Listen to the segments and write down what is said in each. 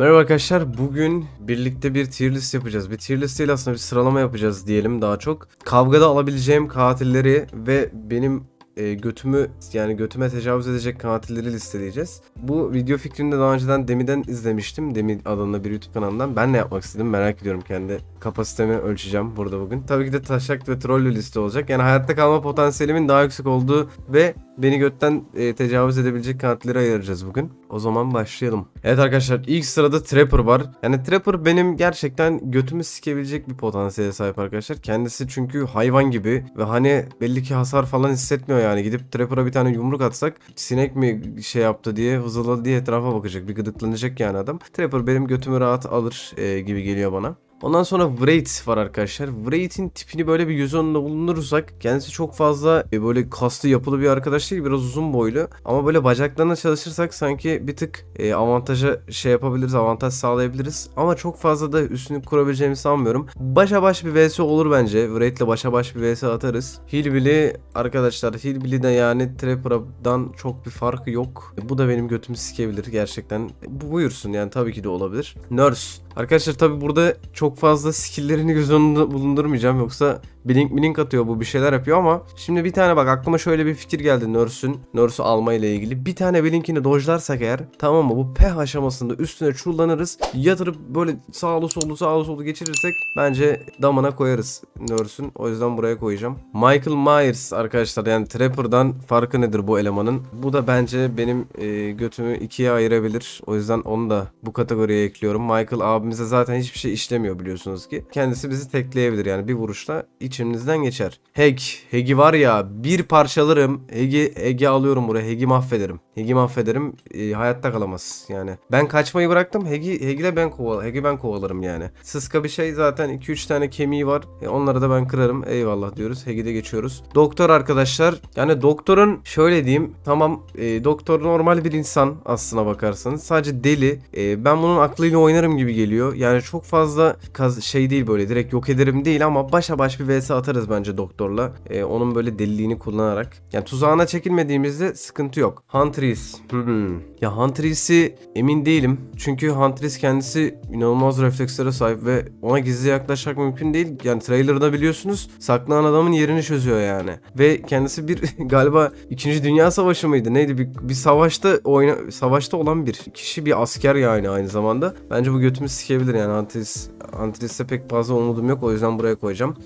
Merhaba arkadaşlar. Bugün birlikte bir tier list yapacağız. Bir tier list değil aslında bir sıralama yapacağız diyelim daha çok. Kavgada alabileceğim katilleri ve benim e, götümü yani götüme tecavüz edecek katilleri listeleyeceğiz. Bu video fikrini de daha önceden Demi'den izlemiştim. Demi adında bir YouTube kanalından. Ben ne yapmak istedim merak ediyorum kendi kapasitemi ölçeceğim burada bugün. Tabii ki de taşak ve trollü liste olacak. Yani hayatta kalma potansiyelimin daha yüksek olduğu ve beni götten e, tecavüz edebilecek katilleri ayıracağız bugün. O zaman başlayalım. Evet arkadaşlar ilk sırada Trapper var. Yani Trapper benim gerçekten götümü sikebilecek bir potansiyele sahip arkadaşlar. Kendisi çünkü hayvan gibi ve hani belli ki hasar falan hissetmiyor yani. Gidip Trapper'a bir tane yumruk atsak sinek mi şey yaptı diye hızladı diye etrafa bakacak. Bir gıdıklanacak yani adam. Trapper benim götümü rahat alır e, gibi geliyor bana. Ondan sonra Wraith var arkadaşlar. Wraith'in tipini böyle bir göz önünde bulundurursak kendisi çok fazla e, böyle kaslı yapılı bir arkadaş değil. Biraz uzun boylu. Ama böyle bacaklarına çalışırsak sanki bir tık e, avantaja şey yapabiliriz. Avantaj sağlayabiliriz. Ama çok fazla da üstünü kurabileceğimi sanmıyorum. Başa baş bir vs olur bence. Wraith'le başa baş bir vs atarız. Hillbilly arkadaşlar Hillbilly'de yani Trapper'dan çok bir farkı yok. E, bu da benim götümü sikebilir gerçekten. Bu buyursun yani tabii ki de olabilir. Nurse. Arkadaşlar tabi burada çok fazla skilllerini göz önünde bulundurmayacağım. Yoksa blink blink atıyor bu bir şeyler yapıyor ama şimdi bir tane bak aklıma şöyle bir fikir geldi Nurse'ün Nurse'u alma ile ilgili. Bir tane blinkini dojlarsak eğer tamam mı bu peh aşamasında üstüne çullanırız yatırıp böyle sağlı sollu sağlı sollu geçirirsek bence damına koyarız Nurse'ün o yüzden buraya koyacağım. Michael Myers arkadaşlar yani Trapper'dan farkı nedir bu elemanın? Bu da bence benim e, götümü ikiye ayırabilir o yüzden onu da bu kategoriye ekliyorum. Michael abimize zaten hiçbir şey işlemiyor biliyorsunuz ki. Kendisi bizi tekleyebilir yani bir vuruşla içimizden geçer. Heg. Heg'i var ya bir parçalarım. Heg'i Heg'i alıyorum buraya. Heg'i mahvederim. Heg'i mahvederim. E, hayatta kalamaz yani. Ben kaçmayı bıraktım. Heg'i Heg'le ben koval Heg'i ben kovalarım yani. Sıska bir şey zaten 2-3 tane kemiği var. E, onları da ben kırarım. Eyvallah diyoruz. Heg'i de geçiyoruz. Doktor arkadaşlar. Yani doktorun şöyle diyeyim. Tamam e, doktor normal bir insan aslına bakarsanız. Sadece deli. E, ben bunun aklıyla oynarım gibi geliyor. Yani çok fazla şey değil böyle direkt yok ederim değil ama başa baş bir vs atarız bence doktorla. E, onun böyle deliliğini kullanarak. Yani tuzağına çekilmediğimizde sıkıntı yok. Huntress. Hmm. Ya Huntress'i emin değilim. Çünkü Huntress kendisi inanılmaz reflekslere sahip ve ona gizli yaklaşmak mümkün değil. Yani trailer'da biliyorsunuz saklanan adamın yerini çözüyor yani. Ve kendisi bir galiba 2. Dünya Savaşı mıydı? Neydi? Bir, bir savaşta oyna savaşta olan bir kişi bir asker yani aynı zamanda. Bence bu götümü sikebilir yani Huntress. Huntress'e pek fazla umudum yok o yüzden buraya koyacağım.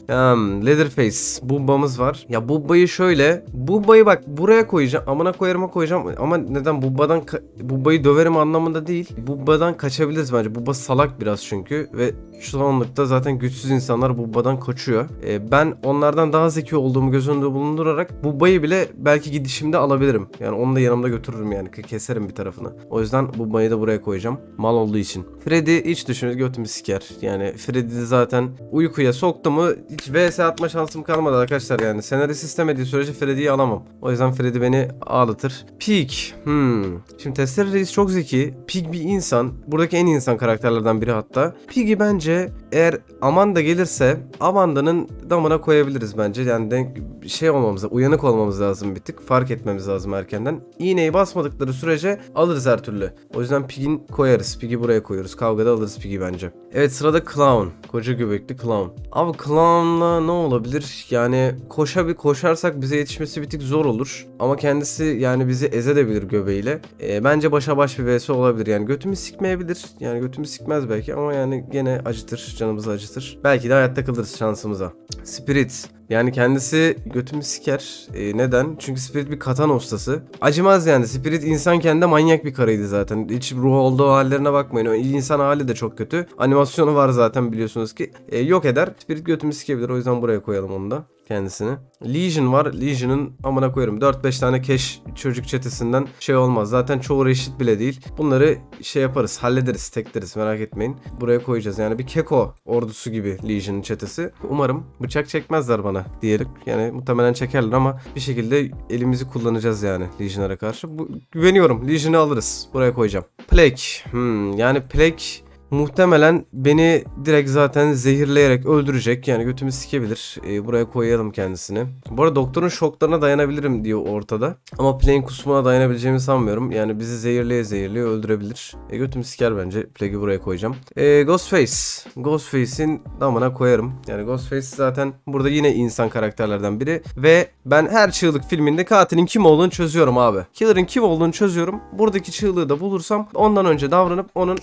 Leatherface. Bubba'mız var. Ya Bubba'yı şöyle. Bubba'yı bak buraya koyacağım. Amına koyarıma koyacağım. Ama neden Bubba'dan Bubba'yı döverim anlamında değil. Bubba'dan kaçabiliriz bence. Bubba salak biraz çünkü. Ve şu anlıkta zaten güçsüz insanlar Bubba'dan kaçıyor. Ee, ben onlardan daha zeki olduğumu göz önünde bulundurarak Bubba'yı bile belki gidişimde alabilirim. Yani onu da yanımda götürürüm yani. Keserim bir tarafını. O yüzden Bubba'yı da buraya koyacağım. Mal olduğu için. Freddy hiç düşünür götümü siker. Yani Freddy zaten uykuya soktu mu hiç vs atma şansım kalmadı arkadaşlar yani. Senarist istemediği sürece Freddy'yi alamam. O yüzden Freddy beni ağlatır. Peak. Hmm. Şimdi Testere Reis çok zeki. Pig bir insan. Buradaki en insan karakterlerden biri hatta. Pig'i bence eğer Amanda gelirse Amanda'nın damına koyabiliriz bence. Yani denk, şey olmamız uyanık olmamız lazım bir tık. Fark etmemiz lazım erkenden. İğneyi basmadıkları sürece alırız her türlü. O yüzden Pig'in koyarız. Pig'i buraya koyuyoruz. Kavgada alırız Pig'i bence. Evet sırada Clown. Koca göbekli Clown. Abi Clown'la ne olabilir? Yani koşa bir koşarsak bize yetişmesi bir tık zor olur. Ama kendisi yani bizi ezedebilir göbeğiyle. E, bence başa baş bir vs olabilir. Yani götümü sikmeyebilir. Yani götümü sikmez belki ama yani gene acıtır. Canımızı acıtır. Belki de hayatta kalırız şansımıza. Spirit. Yani kendisi götümü siker. E, neden? Çünkü Spirit bir katan ustası. Acımaz yani. Spirit insan kendi manyak bir karıydı zaten. Hiç ruh olduğu hallerine bakmayın. O insan hali de çok kötü. Animasyonu var zaten biliyorsunuz ki. E, yok eder. Spirit götümü sikebilir. O yüzden buraya koyalım onu da kendisini. Legion var. Legion'ın amına koyarım. 4-5 tane cash çocuk çetesinden şey olmaz. Zaten çoğu reşit bile değil. Bunları şey yaparız. Hallederiz. Tekleriz. Merak etmeyin. Buraya koyacağız. Yani bir keko ordusu gibi Legion'ın çetesi. Umarım bıçak çekmezler bana diyelim. Yani muhtemelen çekerler ama bir şekilde elimizi kullanacağız yani Legion'lara karşı. Bu, güveniyorum. Legion'ı alırız. Buraya koyacağım. Plague. Hmm, yani Plague muhtemelen beni direkt zaten zehirleyerek öldürecek. Yani götümü sikebilir. Ee, buraya koyalım kendisini. Bu arada doktorun şoklarına dayanabilirim diyor ortada. Ama Plague kusmuna dayanabileceğimi sanmıyorum. Yani bizi zehirleye zehirleye öldürebilir. E, götümü siker bence. Plague'i buraya koyacağım. E, Ghostface. Ghostface'in damına koyarım. Yani Ghostface zaten burada yine insan karakterlerden biri. Ve ben her çığlık filminde katilin kim olduğunu çözüyorum abi. Killer'ın kim olduğunu çözüyorum. Buradaki çığlığı da bulursam ondan önce davranıp onun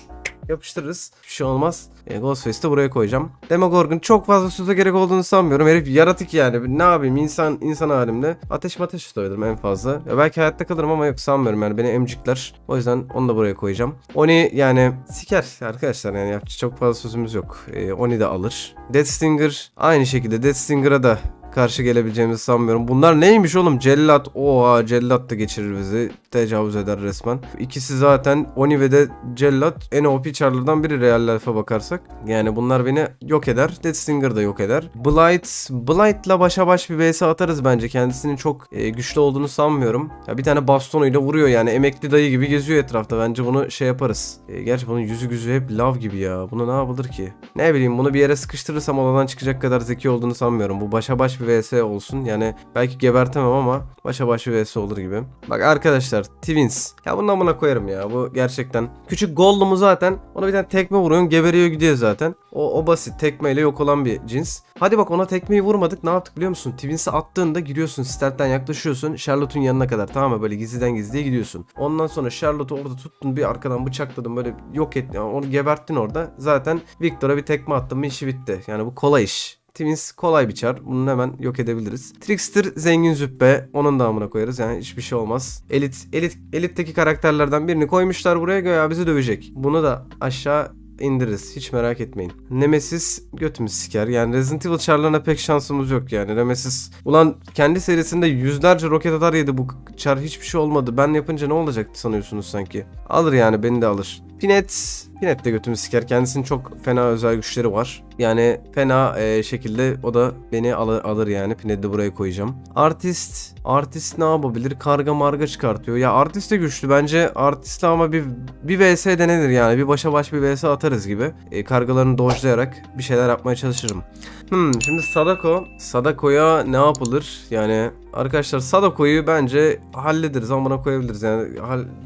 yapıştırırız. Bir şey olmaz. E, Ghostface'i de buraya koyacağım. Demogorgon çok fazla söze gerek olduğunu sanmıyorum. Herif yaratık yani. Ne yapayım insan insan halimde. Ateş mateş tutabilirim en fazla. Ya belki hayatta kalırım ama yok sanmıyorum yani beni emcikler. O yüzden onu da buraya koyacağım. Oni yani siker arkadaşlar yani yapacak çok fazla sözümüz yok. E, Oni de alır. Death Stinger aynı şekilde Death Stinger'a da karşı gelebileceğimizi sanmıyorum. Bunlar neymiş oğlum? Cellat. Oha cellat da geçirir bizi. Tecavüz eder resmen. İkisi zaten Oni ve de cellat en OP charlardan biri Real Life'a bakarsak. Yani bunlar beni yok eder. Death Stinger da yok eder. Blight. Blight'la başa baş bir vs atarız bence. Kendisinin çok e, güçlü olduğunu sanmıyorum. Ya bir tane bastonuyla vuruyor yani. Emekli dayı gibi geziyor etrafta. Bence bunu şey yaparız. E, gerçi bunun yüzü güzü hep lav gibi ya. Buna ne yapılır ki? Ne bileyim bunu bir yere sıkıştırırsam odadan çıkacak kadar zeki olduğunu sanmıyorum. Bu başa baş bir vs olsun. Yani belki gebertemem ama başa baş bir vs olur gibi. Bak arkadaşlar Twins. Ya bundan buna koyarım ya. Bu gerçekten. Küçük Gollum'u zaten ona bir tane tekme vuruyorsun geberiyor gidiyor zaten. O, o basit. Tekmeyle yok olan bir cins. Hadi bak ona tekmeyi vurmadık. Ne yaptık biliyor musun? Twins'i attığında giriyorsun. Stealth'ten yaklaşıyorsun. Charlotte'un yanına kadar. Tamam mı? Böyle gizliden gizliye gidiyorsun. Ondan sonra Charlotte'u orada tuttun. Bir arkadan bıçakladın. Böyle yok ettin. Yani onu geberttin orada. Zaten Victor'a bir tekme attın mı işi bitti. Yani bu kolay iş. Twins kolay bir çar. Bunu hemen yok edebiliriz. Trickster zengin züppe. Onun da amına koyarız. Yani hiçbir şey olmaz. Elit, elit, elitteki karakterlerden birini koymuşlar buraya. Göya bizi dövecek. Bunu da aşağı indiririz. Hiç merak etmeyin. Nemesis götümüz siker. Yani Resident Evil çarlarına pek şansımız yok yani. Nemesis ulan kendi serisinde yüzlerce roket atar yedi bu çar hiçbir şey olmadı. Ben yapınca ne olacaktı sanıyorsunuz sanki? Alır yani beni de alır. Pinet Pinet de götümü siker. Kendisinin çok fena özel güçleri var. Yani fena e, şekilde o da beni alır, alır yani. Pinet'i de buraya koyacağım. Artist. Artist ne yapabilir? Karga marga çıkartıyor. Ya artist de güçlü. Bence artistle ama bir, bir vs denenir yani. Bir başa baş bir vs atarız gibi. E, kargalarını dojlayarak bir şeyler yapmaya çalışırım. Hmm, şimdi Sadako. Sadako'ya ne yapılır? Yani arkadaşlar Sadako'yu bence hallederiz amına koyabiliriz. Yani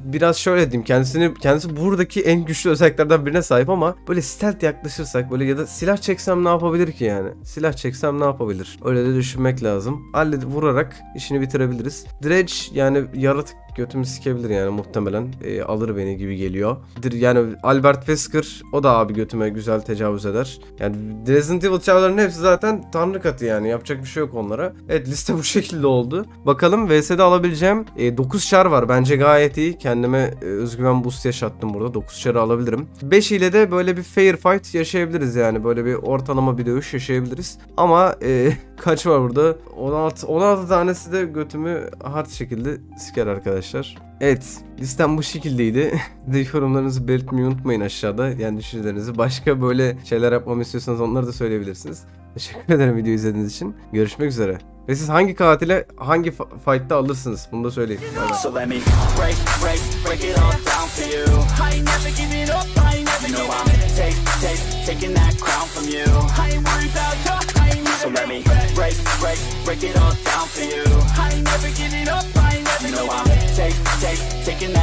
biraz şöyle diyeyim kendisini kendisi buradaki en güçlü özelliklerden birine sahip ama böyle stealth yaklaşırsak böyle ya da silah çeksem ne yapabilir ki yani? Silah çeksem ne yapabilir? Öyle de düşünmek lazım. Halledip vurarak işini bitirebiliriz. Dredge yani yaratık götümü sikebilir yani muhtemelen e, alır beni gibi geliyor. Yani Albert Wesker o da abi götüme güzel tecavüz eder. Yani Resident Evil çağlarının hepsi zaten tanrı katı yani yapacak bir şey yok onlara. Evet liste bu şekilde oldu. Bakalım VS'de alabileceğim e, 9 çar var bence gayet iyi. Kendime e, özgüven boost yaşattım burada 9 çarı alabilirim. 5 ile de böyle bir fair fight yaşayabiliriz yani böyle bir ortalama bir dövüş yaşayabiliriz. Ama e, kaç var burada? 16 16 tanesi de götümü hard şekilde siker arkadaşlar. Evet listem bu şekildeydi. de yorumlarınızı belirtmeyi unutmayın aşağıda. Yani düşüncelerinizi başka böyle şeyler yapmamı istiyorsanız onları da söyleyebilirsiniz. Teşekkür ederim video izlediğiniz için. Görüşmek üzere. Ve siz hangi katile hangi fight'ta alırsınız? Bunu da söyleyin. So let me break, break, break it all down for you. I ain't never giving up, I ain't never you know I'm take, take, taking that crown from you. I ain't worried about you, I ain't So let me break, break, break it all down for you. I ain't never giving up, I ain't never you know I'm take, take, taking